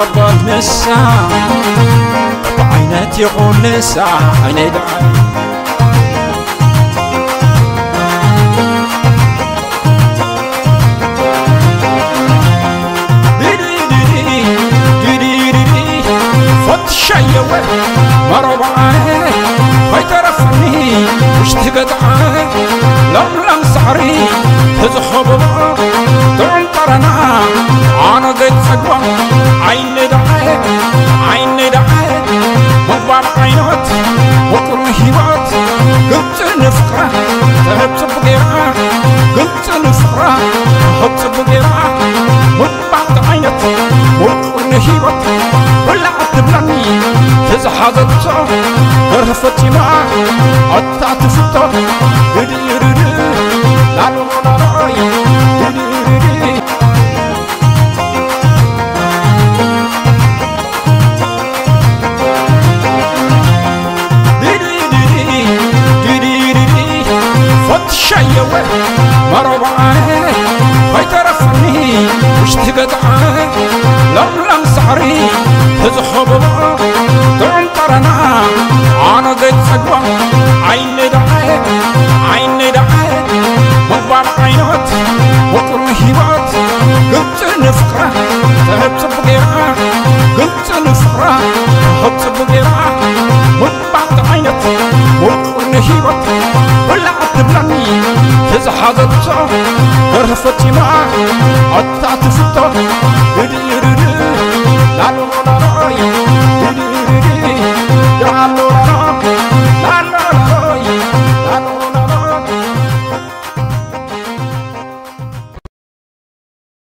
قرب نسا بعينات يقول نسا عيني دعي فتشيوه مربعه فيترفني وش تقطعه لملم سعري تزخبه تعنطرنا أنا وكل هيبات قلت نفقره تهبت بغيرها قلت نفقره تهبت بغيرها مبار عينات وكل هيبات ولعت بلني تزحزت رفتي ما قطعت فتة فتشيوه مربعه فيترفني وش تقطعه لملم سعري. تزخبه تعنطرنا أنا قد سقوه عيني دعي عيني دعي مبار عينات. وكل هيبات. قلت نفقره تهبت بغيرها قلت نفقره تهبت بغيرها مبار عينات. وكل هيبات. ولعت بلني تزحزت رفتي ما قطعت فتة